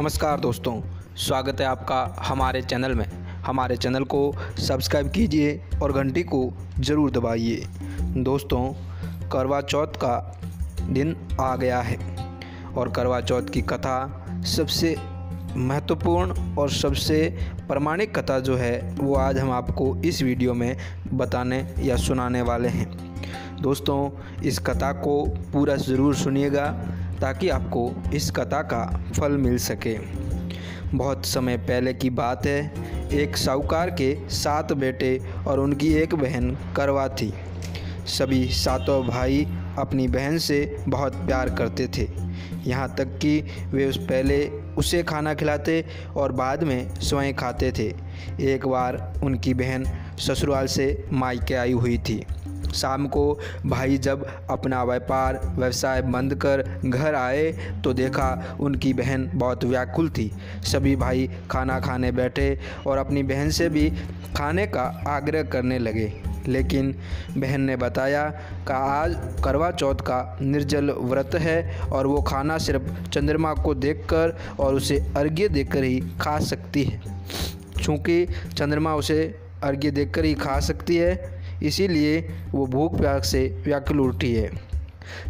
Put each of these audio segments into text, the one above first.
नमस्कार दोस्तों, स्वागत है आपका हमारे चैनल में। हमारे चैनल को सब्सक्राइब कीजिए और घंटी को ज़रूर दबाइए। दोस्तों, करवा चौथ का दिन आ गया है और करवा चौथ की कथा सबसे महत्वपूर्ण और सबसे प्रमाणिक कथा जो है, वो आज हम आपको इस वीडियो में बताने या सुनाने वाले हैं। दोस्तों, इस कथा को पूरा ज़रूर सुनिएगा। ताकि आपको इस कथा का फल मिल सके। बहुत समय पहले की बात है, एक साहूकार के सात बेटे और उनकी एक बहन करवा थी। सभी सातों भाई अपनी बहन से बहुत प्यार करते थे। यहाँ तक कि वे उस पहले उसे खाना खिलाते और बाद में स्वयं खाते थे। एक बार उनकी बहन ससुराल से मायके आई हुई थी। शाम को भाई जब अपना व्यापार, व्यवसाय बंद कर घर आए तो देखा उनकी बहन बहुत व्याकुल थी। सभी भाई खाना खाने बैठे और अपनी बहन से भी खाने का आग्रह करने लगे। लेकिन बहन ने बताया कि आज करवा चौथ का निर्जल व्रत है और वो खाना सिर्फ़ चंद्रमा को देखकर और उसे अर्घ्य देकर ही खा सकती है। चूँकि चंद्रमा उसे अर्घ्य देकर ही खा सकती है इसीलिए वो भूख प्यास से व्याकुल उठी है।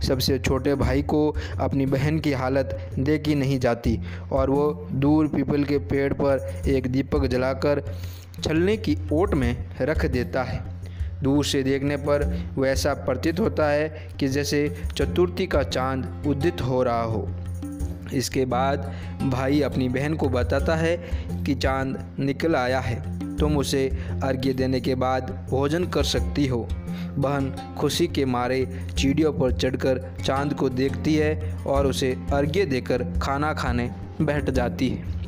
सबसे छोटे भाई को अपनी बहन की हालत देखी नहीं जाती और वो दूर पीपल के पेड़ पर एक दीपक जलाकर छलने की ओट में रख देता है। दूर से देखने पर वह ऐसा प्रतीत होता है कि जैसे चतुर्थी का चाँद उदित हो रहा हो। इसके बाद भाई अपनी बहन को बताता है कि चाँद निकल आया है। तुम उसे अर्घ्य देने के बाद भोजन कर सकती हो। बहन खुशी के मारे चीड़ियों पर चढ़कर चाँद को देखती है और उसे अर्घ्य देकर खाना खाने बैठ जाती है।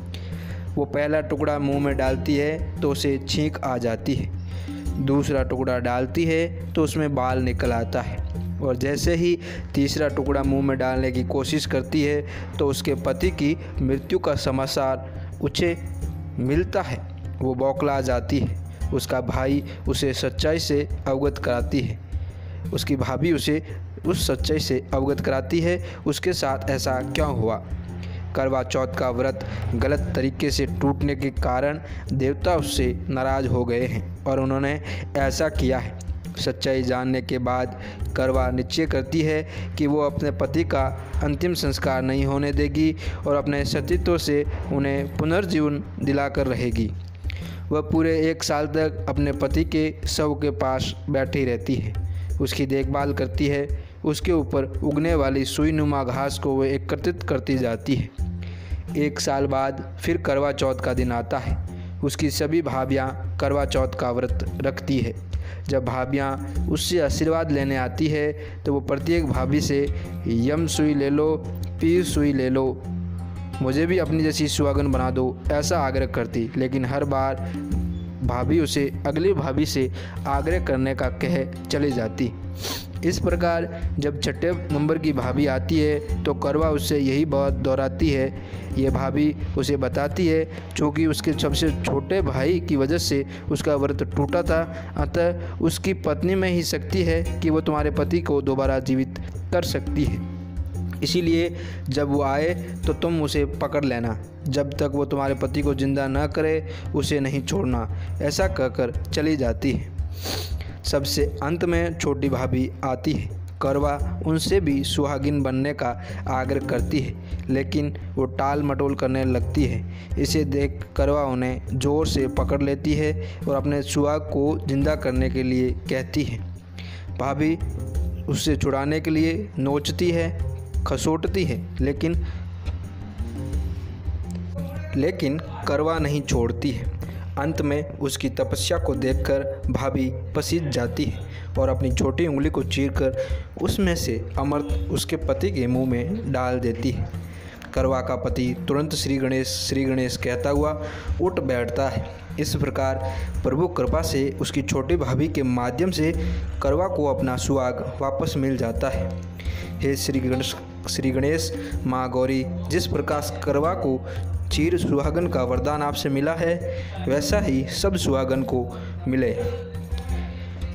वो पहला टुकड़ा मुँह में डालती है तो उसे छींक आ जाती है। दूसरा टुकड़ा डालती है तो उसमें बाल निकल आता है और जैसे ही तीसरा टुकड़ा मुँह में डालने की कोशिश करती है तो उसके पति की मृत्यु का समाचार उसे मिलता है। वो बौखला जाती है। उसका भाई उसे सच्चाई से अवगत कराती है। उसकी भाभी उसे उस सच्चाई से अवगत कराती है। उसके साथ ऐसा क्यों हुआ? करवा चौथ का व्रत गलत तरीके से टूटने के कारण देवता उससे नाराज़ हो गए हैं और उन्होंने ऐसा किया है। सच्चाई जानने के बाद करवा निश्चय करती है कि वो अपने पति का अंतिम संस्कार नहीं होने देगी और अपने सतीत्व से उन्हें पुनर्जीवन दिलाकर रहेगी। वह पूरे एक साल तक अपने पति के शव के पास बैठी रहती है। उसकी देखभाल करती है। उसके ऊपर उगने वाली सुई नुमा घास को वह एकत्रित करती जाती है। एक साल बाद फिर करवा चौथ का दिन आता है। उसकी सभी भाभियाँ करवा चौथ का व्रत रखती है। जब भाभियाँ उससे आशीर्वाद लेने आती है तो वो प्रत्येक भाभी से, यम सुई ले लो पीर सुई ले लो मुझे भी अपनी जैसी सुहागन बना दो, ऐसा आग्रह करती, लेकिन हर बार भाभी उसे, अगली भाभी से आग्रह करने का कह चले जाती। इस प्रकार जब छठे नंबर की भाभी आती है तो करवा उससे यही बात दोहराती है। ये भाभी उसे बताती है क्योंकि उसके सबसे छोटे भाई की वजह से उसका व्रत टूटा था, अतः उसकी पत्नी में ही शक्ति है कि वो तुम्हारे पति को दोबारा जीवित कर सकती है। इसीलिए जब वो आए तो तुम उसे पकड़ लेना। जब तक वो तुम्हारे पति को ज़िंदा न करे, उसे नहीं छोड़ना। ऐसा कहकर चली जाती है। सबसे अंत में छोटी भाभी आती है। करवा उनसे भी सुहागिन बनने का आग्रह करती है, लेकिन वो टाल मटोल करने लगती है। इसे देख करवा उन्हें ज़ोर से पकड़ लेती है और अपने सुहाग को ज़िंदा करने के लिए कहती है। भाभी उससे छुड़ाने के लिए नोचती है। खसोटती है, लेकिन लेकिन करवा नहीं छोड़ती है। अंत में उसकी तपस्या को देखकर भाभी पसीज जाती है और अपनी छोटी उंगली को चीरकर उसमें से अमृत उसके पति के मुँह में डाल देती है। करवा का पति तुरंत श्री गणेश श्री गणेश कहता हुआ उठ बैठता है। इस प्रकार प्रभु कृपा से उसकी छोटी भाभी के माध्यम से करवा को अपना सुहाग वापस मिल जाता है। हे श्री गणेश श्री गणेश माँ गौरी जिस प्रकाश करवा को चीर सुहागन का वरदान आपसे मिला है, वैसा ही सब सुहागन को मिले।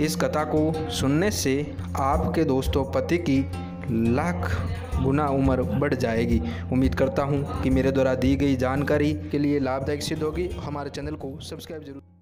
इस कथा को सुनने से आपके दोस्तों पति की लाख गुना उम्र बढ़ जाएगी। उम्मीद करता हूँ कि मेरे द्वारा दी गई जानकारी के लिए लाभदायक सिद्ध होगी। हमारे चैनल को सब्सक्राइब ज़रूर